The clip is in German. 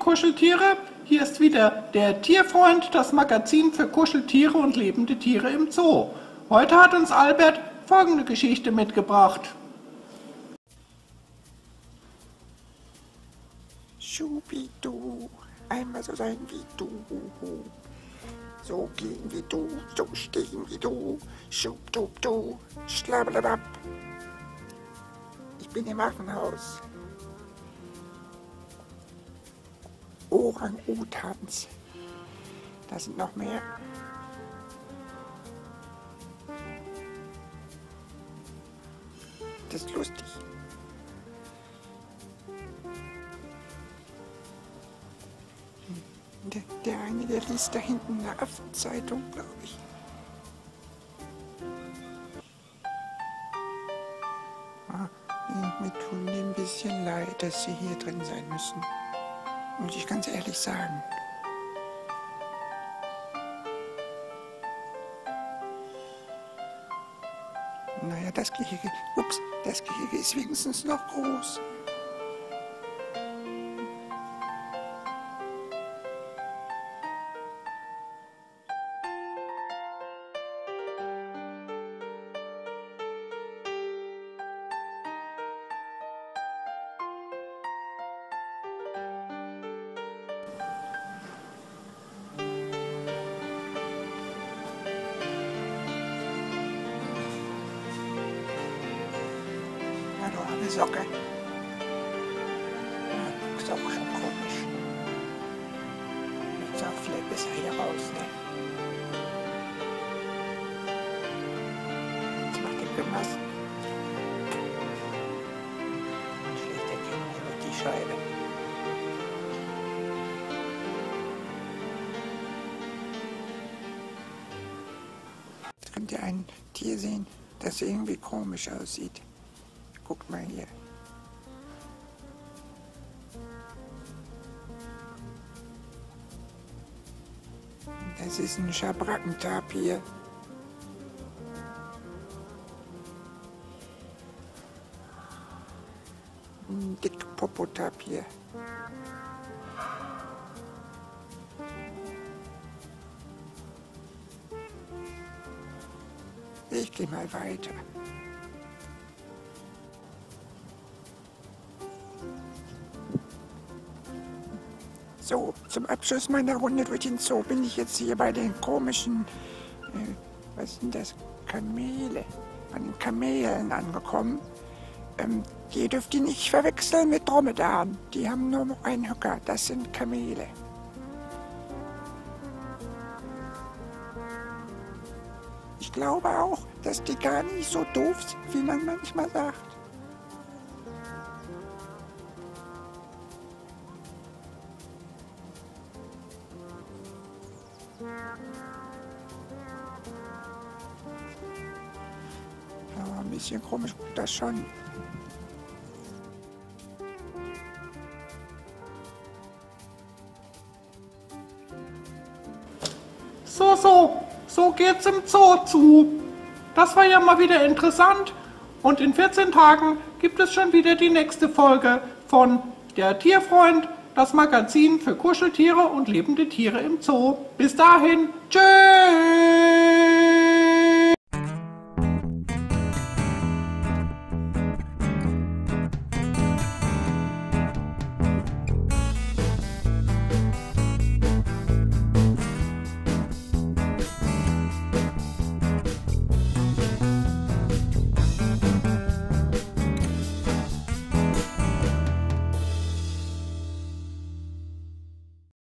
Kuscheltiere. Hier ist wieder der Tierfreund, das Magazin für Kuscheltiere und lebende Tiere im Zoo. Heute hat uns Albert folgende Geschichte mitgebracht. Schubidu, einmal so sein wie du. So gehen wie du, so stehen wie du. Schubdubdu, schlabbelabab. Ich bin im Affenhaus. Orang-Utans. Da sind noch mehr. Das ist lustig. Der, der eine, der liest da hinten eine Affenzeitung, glaube ich. Ah, mir tun die ein bisschen leid, dass sie hier drin sein müssen. Muss ich ganz ehrlich sagen. Naja, das Gehege, ups, das Gehege ist wenigstens noch groß. Arme Socke. Ja, ist auch schon komisch. Jetzt auch vielleicht besser hier raus, ne? Jetzt macht den Grimassen. Und erkennen hier durch die Scheibe. Könnt ihr ein Tier sehen, das irgendwie komisch aussieht. Guckt mal hier. Das ist ein Schabrackentapir. Ein Dickpopotapir. Ich gehe mal weiter. So, zum Abschluss meiner Runde durch den Zoo bin ich jetzt hier bei den komischen, äh, was sind das, Kamele, an den Kamelen angekommen. Ähm, die dürft ihr nicht verwechseln mit Dromedaren. Die haben nur noch einen Höcker, das sind Kamele. Ich glaube auch, dass die gar nicht so doof sind, wie man manchmal sagt. Ja, ein bisschen komisch das schon. So, so, so geht's im Zoo zu. Das war ja mal wieder interessant. Und in 14 Tagen gibt es schon wieder die nächste Folge von Der Tierfreund, das Magazin für Kuscheltiere und lebende Tiere im Zoo. Bis dahin, tschüss!